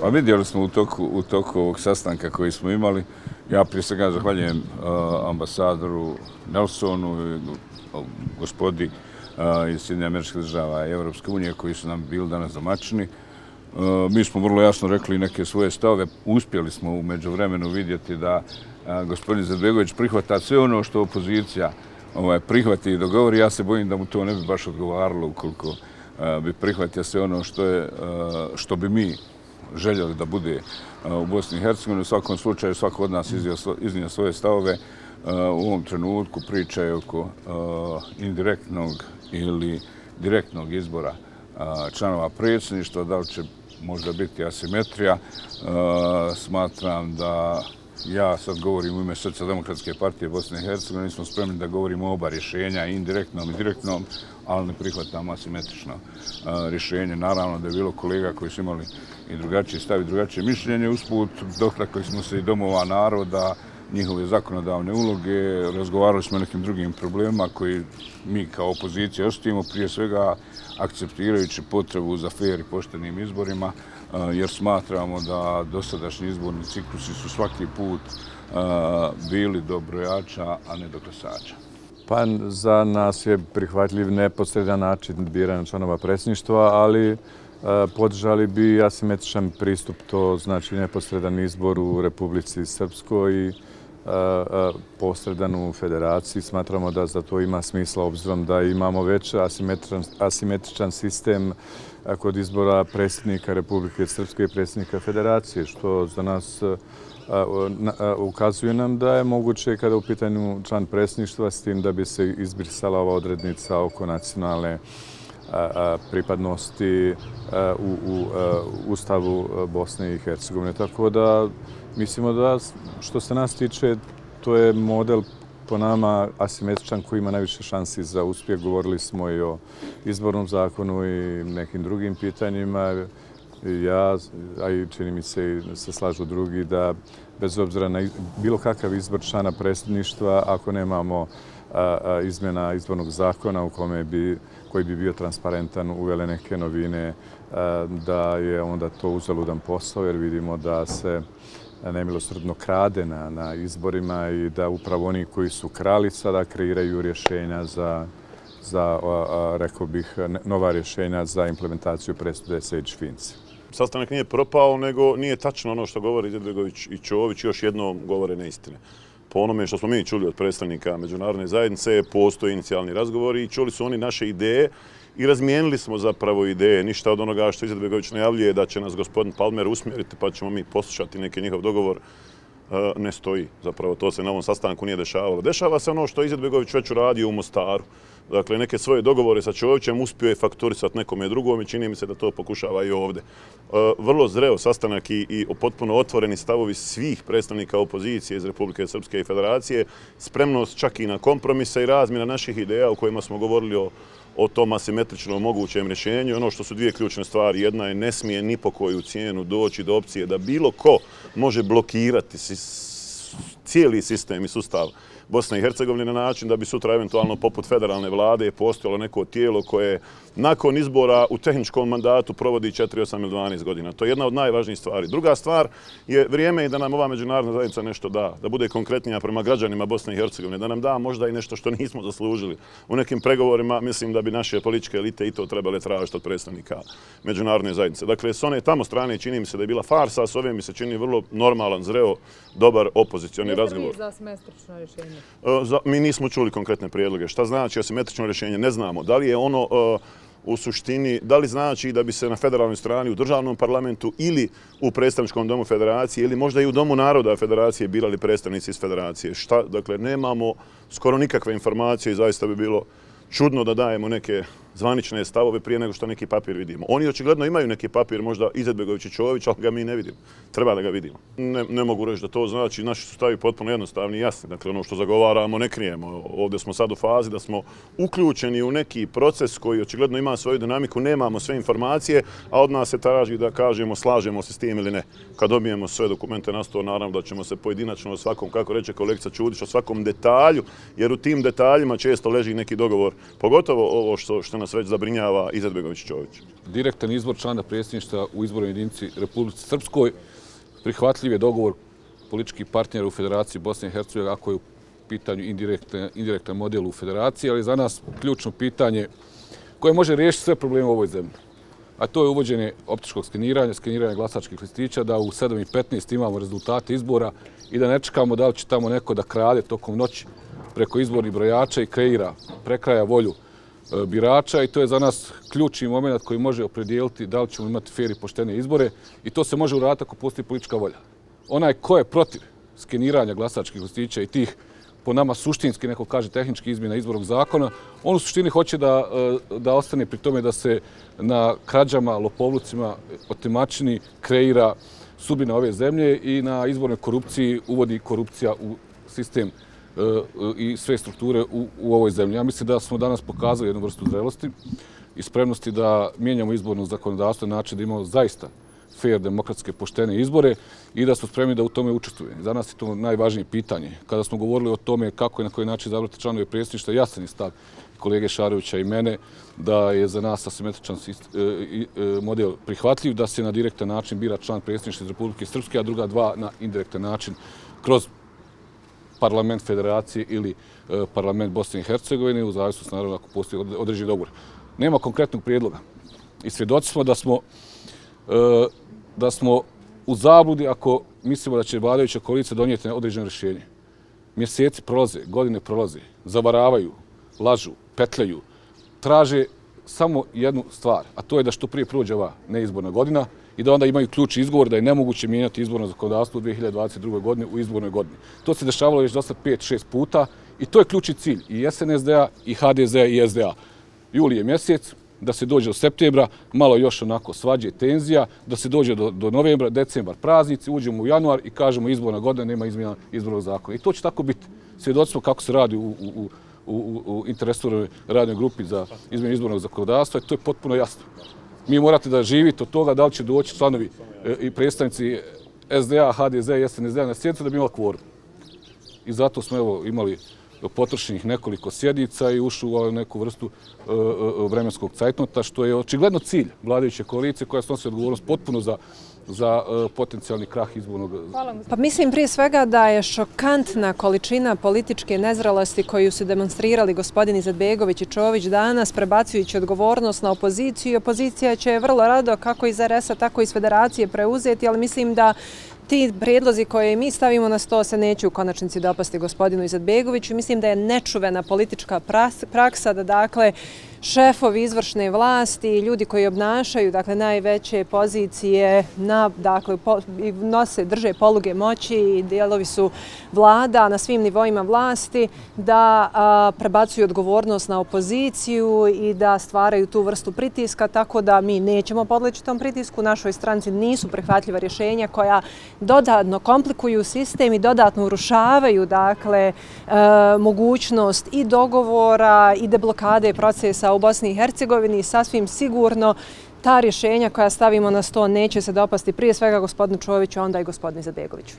Pa vidjeli smo u toku, u toku ovog sastanka koji smo imali. Ja prije svega zahvaljujem uh, ambasadoru Nelsonu i gospodi uh, iz Sjedinja američke država i Evropske unije koji su nam bili danas domaćini. Uh, mi smo vrlo jasno rekli neke svoje stave. Uspjeli smo u međuvremenu vidjeti da uh, gospodin Zadbegović prihvata sve ono što opozicija ovaj, prihvati i dogovori. Ja se bojim da mu to ne bi baš odgovaralo ukoliko uh, bi prihvatio sve ono što, je, uh, što bi mi željeli da bude e, u Bosni i Hercegovini. U svakom slučaju svako od nas iznio svoje stavove. E, u ovom trenutku priča je oko e, indirektnog ili direktnog izbora članova predsjedništva. Da li će možda biti asimetrija? Smatram da ja sad govorim u ime Socijaldemokratske partije Bosne i Hercegovine, mi smo spremni da govorimo o oba rješenja, indirektnom i direktnom, ali ne prihvatamo asimetrično e, rješenje. Naravno da je bilo kolega koji su imali i drugačije stavi, drugačije mišljenje. Usput, dohtakli smo se i domova naroda, njihove zakonodavne uloge, razgovarali smo o nekim drugim problemima koji mi kao opozicija ostavimo, prije svega akceptirajući potrebu za fair i poštenim izborima, jer smatramo da dosadašnji izborni ciklusi su svaki put bili do brojača, a ne do glasača. Pa za nas je prihvatljiv neposredan način biranja članova predsjedništva, ali podržali bi asimetričan pristup, to znači neposredan izbor u Republici Srpskoj i posredan u federaciji. Smatramo da za to ima smisla obzirom da imamo već asimetričan sistem kod izbora predsjednika Republike Srpske i predsjednika federacije, što za nas ukazuje nam da je moguće kada u pitanju član predsjedništva s tim da bi se izbrisala ova odrednica oko nacionalne pripadnosti u Ustavu Bosne i Hercegovine. Tako da mislimo da što se nas tiče, to je model po nama asimetričan koji ima najviše šansi za uspjeh. Govorili smo i o izbornom zakonu i nekim drugim pitanjima. Ja, a i čini mi se se slažu drugi, da bez obzira na bilo kakav izbor člana predsjedništva, ako nemamo izmjena izbornog zakona u kome bi, koji bi bio transparentan, uvele neke novine, da je onda to uzaludan posao, jer vidimo da se nemilosrdno krade na, na izborima i da upravo oni koji su krali sada kreiraju rješenja za, za rekao bih, nova rješenja za implementaciju presude Sejč Finci. Sastanak nije propao, nego nije tačno ono što govori Izetbegović i Čović, još jednom govore neistine. Po onome što smo mi čuli od predstavnika međunarodne zajednice, postoje inicijalni razgovori i čuli su oni naše ideje i razmijenili smo zapravo ideje. Ništa od onoga što Izetbegović najavljuje da će nas gospodin Palmer usmjeriti pa ćemo mi poslušati neki njihov dogovor E, ne stoji. Zapravo to se na ovom sastanku nije dešavalo. Dešava se ono što Izetbegović već uradio u Mostaru. Dakle, neke svoje dogovore sa Čovićem uspio je fakturisati nekome drugom i čini mi se da to pokušava i ovde. E, vrlo zreo sastanak i, i potpuno otvoreni stavovi svih predstavnika opozicije iz Republike Srpske i Federacije, spremnost čak i na kompromise i razmjena naših ideja o kojima smo govorili o o tom asimetričnom mogućem rješenju. Ono što su dvije ključne stvari. Jedna je ne smije ni po koju cijenu doći do opcije da bilo ko može blokirati cijeli sistem i sustav Bosne i Hercegovine na način da bi sutra eventualno poput federalne vlade postojalo neko tijelo koje nakon izbora u tehničkom mandatu provodi 4, 8 ili 12 godina. To je jedna od najvažnijih stvari. Druga stvar je vrijeme i da nam ova međunarodna zajednica nešto da, da bude konkretnija prema građanima Bosne i Hercegovine, da nam da možda i nešto što nismo zaslužili. U nekim pregovorima mislim da bi naše političke elite i to trebale tražiti od predstavnika međunarodne zajednice. Dakle, s one tamo strane čini mi se da je bila farsa, s ove mi se čini vrlo normalan, zreo, dobar opozicioni razgovor. Jeste li za asimetrično rješenje? E, mi nismo čuli konkretne prijedloge. Šta znači asimetrično rješenje? Ne znamo. Da li je ono e, u suštini, da li znači da bi se na federalnoj strani u državnom parlamentu ili u predstavničkom domu federacije ili možda i u domu naroda federacije birali predstavnici iz federacije. Šta, dakle, nemamo skoro nikakve informacije i zaista bi bilo čudno da dajemo neke zvanične stavove prije nego što neki papir vidimo. Oni očigledno imaju neki papir, možda Izetbegović i Čović, ali ga mi ne vidimo. Treba da ga vidimo. Ne, ne mogu reći da to znači, naši su stavi potpuno jednostavni i jasni. Dakle, ono što zagovaramo ne krijemo. Ovdje smo sad u fazi da smo uključeni u neki proces koji očigledno ima svoju dinamiku, nemamo sve informacije, a od nas se traži da kažemo slažemo se s tim ili ne. Kad dobijemo sve dokumente na sto, naravno da ćemo se pojedinačno o svakom, kako reče kolegica Čudić, o svakom detalju, jer u tim detaljima često leži neki dogovor, pogotovo ovo što, što nas nas već zabrinjava Izetbegović Čović. Direktan izbor člana predsjedništva u izbornoj jedinici Republike Srpskoj prihvatljiv je dogovor političkih partnera u Federaciji Bosne i Hercegovine ako je u pitanju indirektan model u Federaciji, ali za nas ključno pitanje koje može riješiti sve probleme u ovoj zemlji. A to je uvođenje optičkog skeniranja, skeniranja glasačkih listića, da u 7.15 imamo rezultate izbora i da ne čekamo da li će tamo neko da krade tokom noći preko izbornih brojača i kreira, prekraja volju E, birača i to je za nas ključni moment koji može opredijeliti da li ćemo imati fair i poštene izbore i to se može uraditi ako postoji politička volja. Onaj ko je protiv skeniranja glasačkih listića i tih po nama suštinski, neko kaže tehnički izmjena izborog zakona, on u suštini hoće da, e, da ostane pri tome da se na krađama, lopovlucima, otimačini kreira subina ove zemlje i na izbornoj korupciji uvodi korupcija u sistem i sve strukture u, u ovoj zemlji. Ja mislim da smo danas pokazali jednu vrstu zrelosti i spremnosti da mijenjamo izborno zakonodavstvo na način da imamo zaista fair, demokratske, poštene izbore i da smo spremni da u tome učestvuje. Za nas je to najvažnije pitanje. Kada smo govorili o tome kako i na koji način zabrati članove predsjedništva, jasan je stav kolege Šarovića i mene da je za nas asimetričan e, e, model prihvatljiv, da se na direktan način bira član predsjedništva iz Republike Srpske, a druga dva na indirektan način kroz parlament federacije ili e, parlament Bosne i Hercegovine, u zavisnosti naravno ako postoji određen dogovor. Nema konkretnog prijedloga. I svjedoci smo da smo e, da smo u zabludi ako mislimo da će vladajuća koalicija donijeti određeno rješenje. Mjeseci prolaze, godine prolaze, zavaravaju, lažu, petljaju, traže samo jednu stvar, a to je da što prije prođe ova neizborna godina i da onda imaju ključ izgovor da je nemoguće mijenjati izborno zakonodavstvo u 2022. godine u izbornoj godini. To se dešavalo već dosta 5-6 puta i to je ključni cilj i SNSD-a, i HDZ-a, i SDA. Juli je mjesec, da se dođe do septembra, malo još onako svađe, tenzija, da se dođe do, do novembra, decembar, praznici, uđemo u januar i kažemo izborna godina, nema izmjena izbornog zakona. I to će tako biti. Svjedoci kako se radi u, u, u, u, u radnoj grupi za izmjenu izbornog zakonodavstva i to je potpuno jasno. Mi morate da živite od toga da li će doći članovi e, i predstavnici SDA, HDZ i SNSD na sjednicu da bi imali kvorum. I zato smo evo, imali potrošenih nekoliko sjednica i ušu u neku vrstu e, e, vremenskog cajtnota, što je očigledno cilj vladajuće koalicije koja snosi odgovornost potpuno za za e, potencijalni krah izbornog... Pa mislim prije svega da je šokantna količina političke nezralosti koju su demonstrirali gospodin Izetbegović i Čović danas, prebacujući odgovornost na opoziciju. Opozicija će vrlo rado kako iz RS-a, tako i iz federacije preuzeti, ali mislim da ti predlozi koje mi stavimo na sto se neće u konačnici dopasti gospodinu Izetbegoviću. Mislim da je nečuvena politička praksa da dakle šefovi izvršne vlasti i ljudi koji obnašaju dakle najveće pozicije na dakle nose drže poluge moći i dijelovi su vlada na svim nivoima vlasti da prebacuju odgovornost na opoziciju i da stvaraju tu vrstu pritiska tako da mi nećemo podleći tom pritisku. Našoj stranci nisu prihvatljiva rješenja koja dodatno komplikuju sistem i dodatno urušavaju dakle e, mogućnost i dogovora i deblokade procesa u Bosni i Hercegovini sasvim sigurno ta rješenja koja stavimo na sto neće se dopasti prije svega gospodinu Čoviću, a onda i gospodinu Zabegoviću.